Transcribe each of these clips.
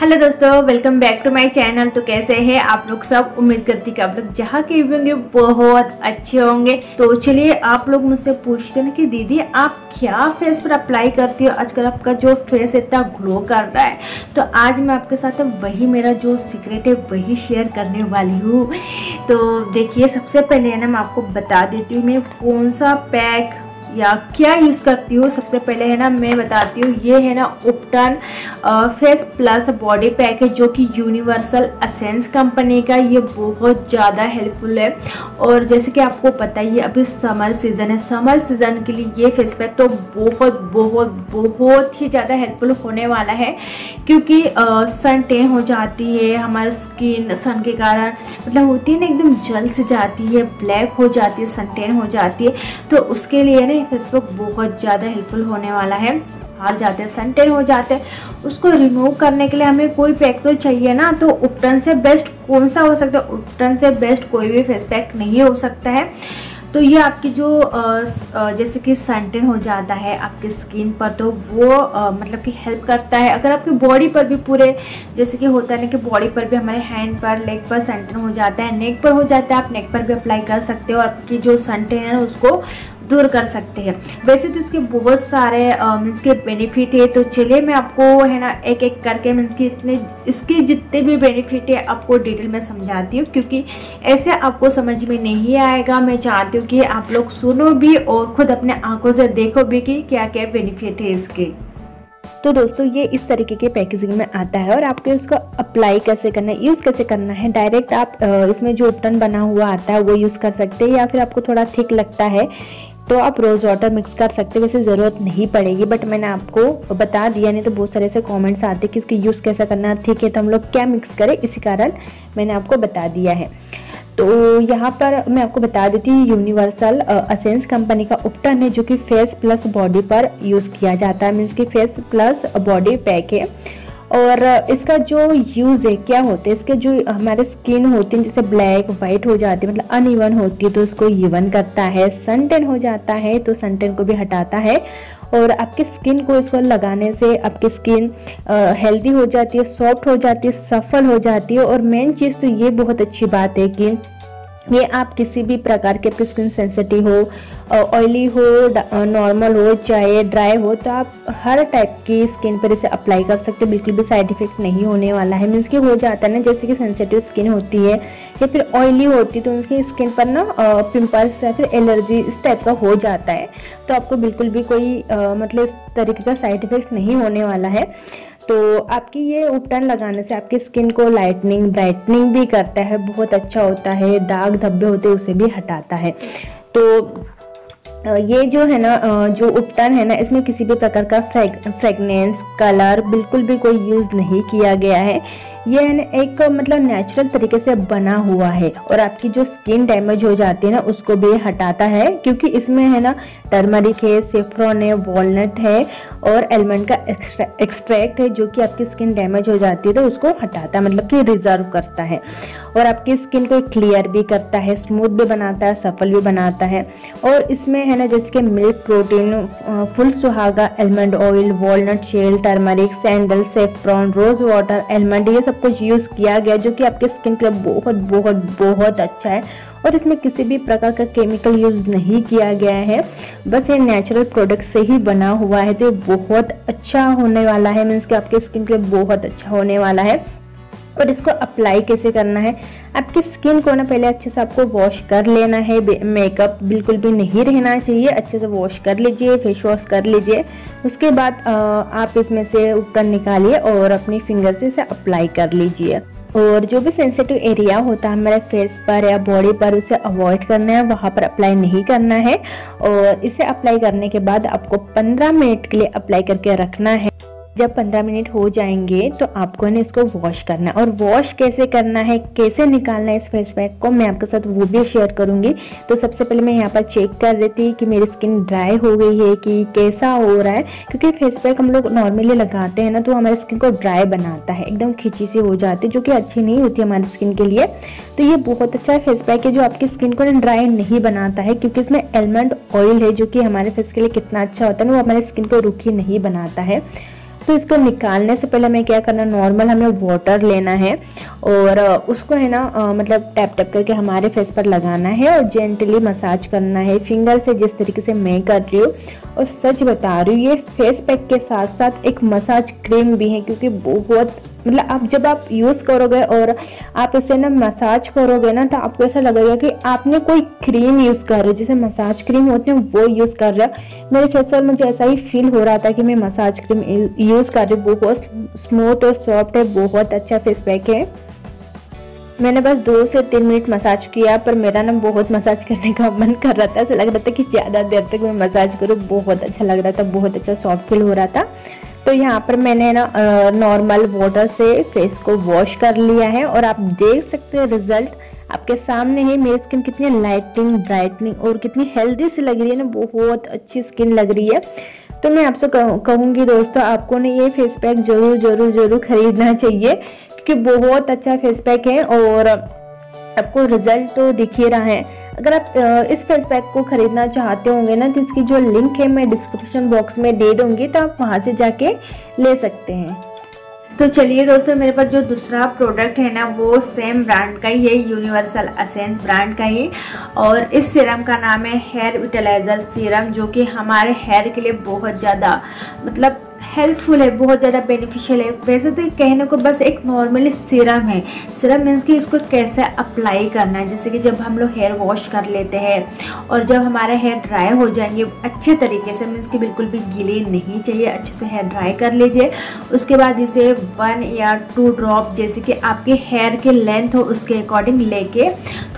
Hello दोस्तों welcome back to my channel तो कैसे हैं आप लोग सब? उम्मीद करती कि आप लोग जहाँ के भी होंगे, बहुत अच्छे होंगे। तो चलिए आप लोग मुझसे पूछते हैं कि दीदी, आप क्या फेस पर अप्लाई करती हो? आजकल आपका जो फेस इतना ग्लो कर रहा है। तो आज मैं आपके साथ वही मेरा जो सीक्रेट है, वही शेयर करने वाली हूँ। तो देखिए, सबसे पहले ना मैं आपको बता देती हूँ, मैं कौन सा पैक या क्या यूज़ करती हूँ? सबसे पहले है ना, मैं बताती हूँ, ये है ना उपटन फेस प्लस बॉडी पैक है, जो कि यूनिवर्सल असेंस कंपनी का ये बहुत ज़्यादा हेल्पफुल है। और जैसे कि आपको पता ही है, अभी समर सीज़न है। समर सीज़न के लिए ये फेस पैक तो बहुत बहुत बहुत ही ज़्यादा हेल्पफुल होने वाला है। क्योंकि सन टेन हो जाती है, हमारी स्किन सन के कारण मतलब होती है ना, एकदम जल से जाती है ब्लैक हो जाती है सन टेन हो जाती है तो उसके लिए ना फेसबुक बहुत ज़्यादा हेल्पफुल होने वाला है। हार जाते हैं सन टेन हो जाते हैं, उसको रिमूव करने के लिए हमें कोई पैक तो चाहिए ना तो उपटन से बेस्ट कौन सा हो सकता है? उपटन से बेस्ट कोई भी फेस पैक नहीं हो सकता है। तो ये आपकी जो जैसे कि सेंटेन हो जाता है आपके स्किन पर तो वो मतलब कि हेल्प करता है। अगर आपके बॉडी पर भी पूरे, जैसे कि होता है ना कि बॉडी पर भी हमारे हैंड पर लेग पर सनटेन हो जाता है नेक पर हो जाता है, आप नेक पर भी अप्लाई कर सकते हो। आपकी जो सेंटेन है उसको दूर कर सकते हैं। वैसे तो इसके बहुत सारे मीन्स के बेनिफिट है तो चलिए मैं आपको, है ना एक एक करके मीन्स के इतने, इसके जितने भी बेनिफिट है, आपको डिटेल में समझाती हूँ, क्योंकि ऐसे आपको समझ में नहीं आएगा। मैं चाहती हूँ कि आप लोग सुनो भी और खुद अपने आँखों से देखो भी कि क्या क्या बेनिफिट है इसके। तो दोस्तों, ये इस तरीके के पैकेजिंग में आता है और आपको इसको अप्लाई कैसे करना है यूज़ कैसे करना है डायरेक्ट आप इसमें जो उपटन बना हुआ आता है, वो यूज़ कर सकते हैं या फिर आपको थोड़ा थिक लगता है तो आप रोज़ वाटर मिक्स कर सकते हैं, वैसे ज़रूरत नहीं पड़ेगी बट मैंने आपको बता दिया, नहीं तो बहुत सारे ऐसे कमेंट्स आते कि इसकी यूज़ कैसा करना है, ठीक है तो हम लोग क्या मिक्स करें, इसी कारण मैंने आपको बता दिया है। तो यहाँ पर मैं आपको बता देती हूँ यूनिवर्सल असेंस कंपनी का उपटन है, जो कि फेस प्लस बॉडी पर यूज़ किया जाता है मीन्स की फेस प्लस बॉडी पैक है। और इसका जो यूज़ है, क्या होता है, इसके जो हमारे स्किन होती है, जैसे ब्लैक वाइट हो जाती है मतलब अनइवन होती है तो उसको इवन करता है सन टेन हो जाता है तो सन टेन को भी हटाता है और आपकी स्किन को इसको लगाने से आपकी स्किन हेल्दी हो जाती है सॉफ्ट हो जाती है, सफल हो जाती है और मेन चीज़ तो ये बहुत अच्छी बात है कि ये आप किसी भी प्रकार के आपकी स्किन सेंसिटिव हो ऑयली हो नॉर्मल हो चाहे ड्राई हो तो आप हर टाइप की स्किन पर इसे अप्लाई कर सकते हैं। बिल्कुल भी साइड इफ़ेक्ट नहीं होने वाला है। मीन्स कि हो जाता है ना जैसे कि सेंसिटिव स्किन होती है या फिर ऑयली होती है तो उनकी स्किन पर ना पिंपल्स या फिर एलर्जी इस टाइप का हो जाता है। तो आपको बिल्कुल भी कोई आ, मतलब इस तरीके का साइड इफ़ेक्ट नहीं होने वाला है। तो आपकी ये उपटन लगाने से आपकी स्किन को लाइटनिंग ब्राइटनिंग भी करता है, बहुत अच्छा होता है, दाग धब्बे होते उसे भी हटाता है। तो ये जो है ना जो उपटन है ना, इसमें किसी भी प्रकार का फ्रेगनेंस कलर बिल्कुल भी कोई यूज़ नहीं किया गया है। ये एक मतलब नेचुरल तरीके से बना हुआ है और आपकी जो स्किन डैमेज हो जाती है ना, उसको भी हटाता है क्योंकि इसमें है ना टर्मरिक है सेफ्रॉन है वॉलनट है और एलमंड का एक्सट्रैक्ट है जो कि आपकी स्किन डैमेज हो जाती है तो उसको हटाता है मतलब कि रिज़र्व करता है। और आपकी स्किन को क्लियर भी करता है स्मूथ भी बनाता है सफल भी बनाता है। और इसमें है ना, जैसे कि मिल्क प्रोटीन फुल सुहागा almond oil walnut shell turmeric sandal saffron rose water almond ये सब कुछ यूज़ किया गया जो कि आपके स्किन के लिए बहुत बहुत बहुत अच्छा है। और इसमें किसी भी प्रकार का केमिकल यूज़ नहीं किया गया है। बस ये नेचुरल प्रोडक्ट से ही बना हुआ है। तो बहुत अच्छा होने वाला है। मीन्स कि आपके स्किन के लिए बहुत अच्छा होने वाला है। और इसको अप्लाई कैसे करना है? आपकी स्किन को ना पहले अच्छे से आपको वॉश कर लेना है। मेकअप बिल्कुल भी नहीं रहना चाहिए। अच्छे से वॉश कर लीजिए फेस वॉश कर लीजिए। उसके बाद आप इसमें से उपकरण निकालिए और अपनी फिंगर से इसे अप्लाई कर लीजिए। और जो भी सेंसिटिव एरिया होता है हमारे फेस पर या बॉडी पर, उसे अवॉइड करना है। वहाँ पर अप्लाई नहीं करना है। और इसे अप्लाई करने के बाद आपको 15 मिनट के लिए अप्लाई करके रखना है। जब 15 मिनट हो जाएँगे तो आपको ना इसको वॉश करना है। और वॉश कैसे करना है, कैसे निकालना है इस फेस पैक को, मैं आपके साथ वो भी शेयर करूँगी। तो सबसे पहले मैं यहाँ पर चेक कर रही थी कि मेरी स्किन ड्राई हो गई है कि कैसा हो रहा है। क्योंकि फेस पैक हम लोग नॉर्मली लगाते हैं ना तो हमारी स्किन को ड्राई बनाता है। एकदम खिंची सी हो जाती है, जो कि अच्छी नहीं होती हमारी स्किन के लिए। तो ये बहुत अच्छा फेस पैक है, जो आपकी स्किन को ड्राई नहीं बनाता है, क्योंकि इसमें एलमंड ऑयल है, जो कि हमारे फेस के लिए कितना अच्छा होता है ना, वो हमारे स्किन को रुखी नहीं बनाता है। दोस्तों इसको निकालने से पहले हमें क्या करना नॉर्मल हमें वाटर लेना है और उसको है ना मतलब टैप टैप करके हमारे फेस पर लगाना है और जेंटली मसाज करना है। फिंगर से जिस तरीके से मैं कर रही हूँ और सच बता रही हूँ, ये फेस पैक के साथ साथ एक मसाज क्रीम भी है क्योंकि बहुत मतलब आप जब आप यूज़ करोगे और आप इसे ना मसाज करोगे ना तो आपको ऐसा लगेगा कि आपने कोई क्रीम यूज़ कर रहे हो। जैसे मसाज क्रीम होती है, वो यूज़ कर रहे हो। मेरे फेस पर मुझे ऐसा ही फील हो रहा था कि मैं मसाज क्रीम यूज़ कर रही हूँ। बहुत स्मूथ और सॉफ्ट है बहुत अच्छा फेस पैक है। मैंने बस दो से तीन मिनट मसाज किया, पर मेरा ना बहुत मसाज करने का मन कर रहा था। ऐसा लग रहा था कि ज़्यादा देर तक मैं मसाज करूँ। बहुत अच्छा लग रहा था, बहुत अच्छा सॉफ्ट फील हो रहा था। तो यहाँ पर मैंने ना नॉर्मल वाटर से फेस को वॉश कर लिया है और आप देख सकते हो रिज़ल्ट आपके सामने है मेरी स्किन कितनी लाइटिंग ब्राइटनिंग और कितनी हेल्दी सी लग रही है ना, बहुत अच्छी स्किन लग रही है। तो मैं आपसे कहूँगी दोस्तों, आपको ना ये फेस पैक ज़रूर ज़रूर ज़रूर खरीदना चाहिए, क्योंकि बहुत अच्छा फेस पैक है और आपको रिज़ल्ट तो दिख ही रहा है। अगर आप इस फेस पैक को खरीदना चाहते होंगे ना तो इसकी जो लिंक है, मैं डिस्क्रिप्शन बॉक्स में दे दूँगी तो आप वहाँ से जाके ले सकते हैं। तो चलिए दोस्तों, मेरे पास जो दूसरा प्रोडक्ट है ना, वो सेम ब्रांड का ही है यूनिवर्सल असेंस ब्रांड का ही। और इस सीरम का नाम है हेयर विटलाइजर सीरम जो कि हमारे हेयर के लिए बहुत ज़्यादा मतलब हेल्पफुल है, बहुत ज़्यादा बेनिफिशियल है। वैसे तो कहने को बस एक नॉर्मली सीरम है। सीरम मीन्स कि इसको कैसे अप्लाई करना है? जैसे कि जब हम लोग हेयर वॉश कर लेते हैं और जब हमारे हेयर ड्राई हो जाएँगे, अच्छे तरीके से मीन्स कि बिल्कुल भी गीले नहीं चाहिए, अच्छे से हेयर ड्राई कर लीजिए। उसके बाद इसे वन या टू ड्रॉप जैसे कि आपके हेयर के लेंथ हो, उसके अकॉर्डिंग लेके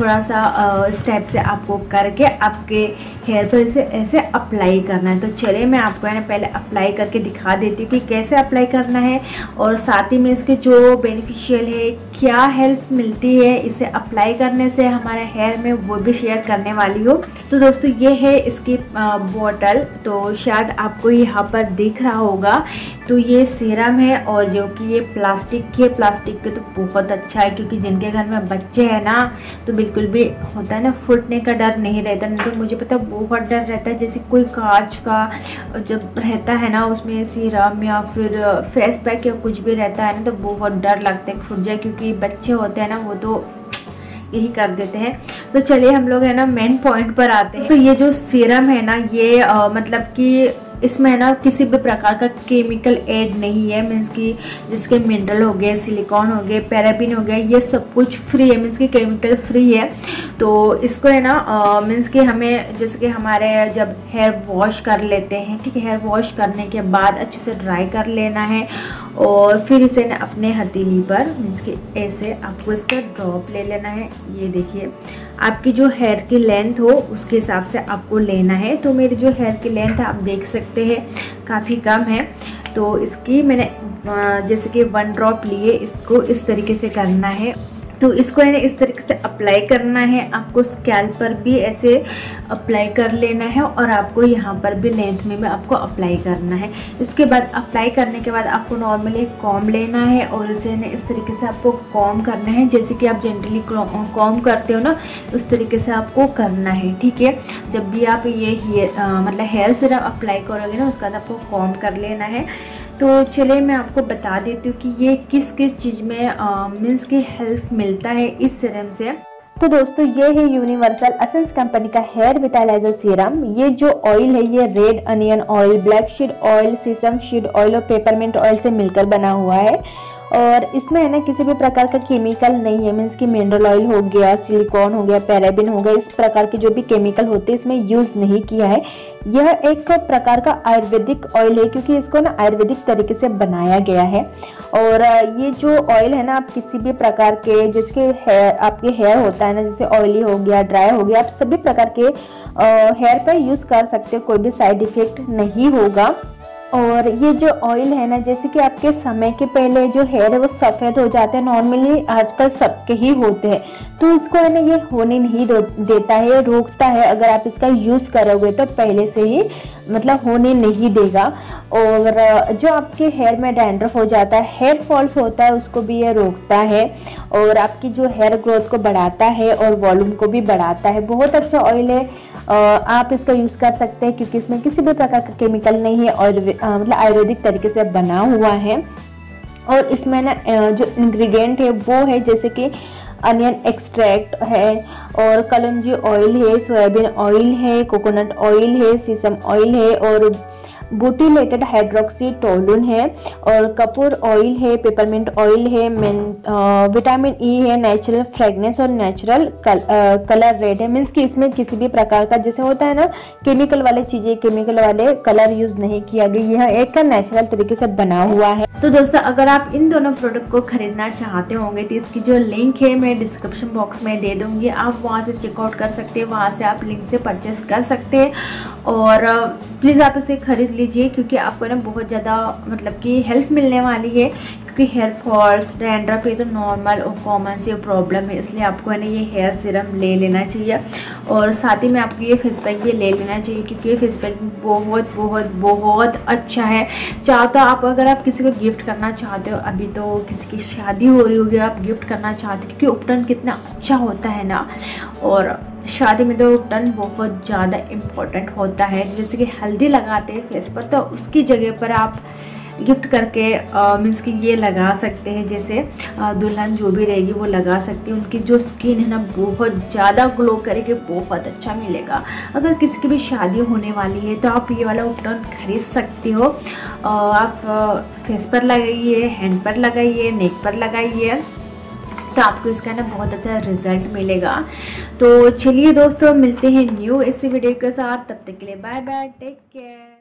थोड़ा सा स्टेप से आपको करके आपके हेयर पर इसे, ऐसे अप्लाई करना है। तो चलिए मैं आपको है ना, पहले अप्लाई करके दिखा देती हूँ कि कैसे अप्लाई करना है और साथ ही में इसके जो बेनिफिशियल है क्या हेल्प मिलती है इसे अप्लाई करने से हमारे हेयर में वो भी शेयर करने वाली हो। तो दोस्तों, ये है इसकी बॉटल तो शायद आपको यहाँ पर दिख रहा होगा। तो ये सीरम है और जो कि ये प्लास्टिक की है। प्लास्टिक के तो बहुत अच्छा है क्योंकि जिनके घर में बच्चे हैं ना तो बिल्कुल भी होता है ना, फुटने का डर नहीं रहता। नहीं तो मुझे पता बहुत डर रहता है। जैसे कोई कांच का जब रहता है ना, उसमें सीरम या फिर फेस पैक या कुछ भी रहता है ना तो बहुत डर लगता है फुट जाए क्योंकि बच्चे होते हैं ना वो तो यही कर देते हैं। तो चलिए हम लोग है ना मेन पॉइंट पर आते हैं। तो ये जो सीरम है ना ये आ, मतलब कि इसमें ना किसी भी प्रकार का केमिकल ऐड नहीं है। मीन्स कि जिसके मिनरल हो गए सिलिकॉन हो गए पैराबिन हो गया ये सब कुछ फ्री है। मीन्स कि केमिकल फ्री है। तो इसको है ना मीन्स कि हमें जैसे कि हमारे जब हेयर वॉश कर लेते हैं ठीक है हेयर वॉश करने के बाद अच्छे से ड्राई कर लेना है। और फिर इसे ना अपने हथेली पर, मीन्स कि ऐसे आपको इसका ड्रॉप ले लेना है। ये देखिए, आपकी जो हेयर की लेंथ हो, उसके हिसाब से आपको लेना है। तो मेरी जो हेयर की लेंथ है, आप देख सकते हैं, काफ़ी कम है। तो इसकी मैंने जैसे कि वन ड्रॉप लिए, इसको इस तरीके से करना है। तो इसको है इस तरीके से अप्लाई करना है। आपको स्कैल पर भी ऐसे अप्लाई कर लेना है और आपको यहाँ पर भी लेंथ में भी आपको अप्लाई करना है। इसके बाद अप्लाई करने के बाद आपको नॉर्मली कॉम लेना है और इसे ना इस तरीके से आपको कॉम करना है। जैसे कि आप जनरली कॉम करते हो ना, उस तरीके से आपको करना है, ठीक है? जब भी आप ये मतलब हेयर सिरप अप्लाई करोगे ना, उसके बाद आपको कॉम कर लेना है। तो चलिए मैं आपको बता देती हूँ कि ये किस किस चीज़ में मीन्स की हेल्प मिलता है इस सीरम से। तो दोस्तों, ये है यूनिवर्सल असेंस कंपनी का हेयर विटालाइजर सीरम ये जो ऑयल है, ये red onion oil black seed oil sesame seed oil और पेपरमेंट ऑयल से मिलकर बना हुआ है। और इसमें है ना किसी भी प्रकार का केमिकल नहीं है मीन्स कि मिनरल ऑयल हो गया सिलिकॉन हो गया पैराबिन हो गया, इस प्रकार के जो भी केमिकल होते हैं, इसमें यूज़ नहीं किया है। यह एक प्रकार का आयुर्वेदिक ऑयल है, क्योंकि इसको ना आयुर्वेदिक तरीके से बनाया गया है। और ये जो ऑयल है ना, आप किसी भी प्रकार के, जिसके हेयर आपके हेयर होता है ना, जैसे ऑयली हो गया ड्राई हो गया, आप सभी प्रकार के हेयर पर यूज़ कर सकते हो, कोई भी साइड इफ़ेक्ट नहीं होगा। और ये जो ऑयल है ना, जैसे कि आपके समय के पहले जो हेयर है, वो सफ़ेद हो जाते हैं नॉर्मली आजकल सबके ही होते हैं। तो इसको है ना, ये होने नहीं देता है रोकता है। अगर आप इसका यूज़ करोगे तो पहले से ही मतलब होने नहीं देगा। और जो आपके हेयर में डैंड्रफ हो जाता है हेयर फॉल्स होता है, उसको भी ये रोकता है। और आपकी जो हेयर ग्रोथ को बढ़ाता है और वॉल्यूम को भी बढ़ाता है। बहुत अच्छा ऑयल है। आप इसका यूज़ कर सकते हैं क्योंकि इसमें किसी भी प्रकार का केमिकल नहीं है और मतलब आयुर्वेदिक तरीके से बना हुआ है। और इसमें ना जो इंग्रेडिएंट है वो है जैसे कि अनियन एक्सट्रैक्ट है और कलंजी ऑयल है सोयाबीन ऑयल है कोकोनट ऑयल है सीसम ऑयल है और बुटीलेटेड हाइड्रोक्सी टोलून है और कपूर ऑयल है पेपरमिंट ऑयल है विटामिन ई e है नेचुरल फ्रेगनेंस और नेचुरल कल, कलर रेड है। मीन्स कि इसमें किसी भी प्रकार का जैसे होता है ना केमिकल वाले चीज़ें केमिकल वाले कलर यूज़ नहीं किया गया। यह एक नेचुरल तरीके से बना हुआ है। तो दोस्तों अगर आप इन दोनों प्रोडक्ट को खरीदना चाहते होंगे तो इसकी जो लिंक है मैं डिस्क्रिप्शन बॉक्स में दे दूँगी। आप वहाँ से चेकआउट कर सकते हैं वहाँ से आप लिंक से परचेस कर सकते हैं। और प्लीज़ आप इसे ख़रीद लीजिए क्योंकि आपको ना बहुत ज़्यादा मतलब कि हेल्प मिलने वाली है क्योंकि हेयर फॉल्स डेंड्रफ ये तो नॉर्मल और कॉमन सी प्रॉब्लम है, इसलिए आपको है ना ये हेयर सीरम ले लेना चाहिए। और साथ ही में आपको ये फेस पैक भी ले लेना चाहिए क्योंकि ये फेस पैक बहुत बहुत बहुत अच्छा है। चाहो तो आप अगर आप किसी को गिफ्ट करना चाहते हो, अभी तो किसी की शादी हो रही होगी, आप गिफ्ट करना चाहते हो क्योंकि उपटन कितना अच्छा होता है ना। और शादी में तो टन बहुत ज़्यादा इम्पोर्टेंट होता है। जैसे कि हल्दी लगाते हैं फेस पर तो उसकी जगह पर आप गिफ्ट करके मीन्स कि ये लगा सकते हैं। जैसे दुल्हन जो भी रहेगी वो लगा सकती है। उनकी जो स्किन है ना, बहुत ज़्यादा ग्लो करेगी, बहुत अच्छा मिलेगा। अगर किसी की भी शादी होने वाली है तो आप ये वाला उपटन खरीद सकते हो। आप फेस पर लगाइए हैंड पर लगाइए नेक पर लगाइए। तो आपको इसका ना बहुत अच्छा रिज़ल्ट मिलेगा। तो चलिए दोस्तों, मिलते हैं न्यू इसी वीडियो के साथ। तब तक के लिए बाय बाय टेक केयर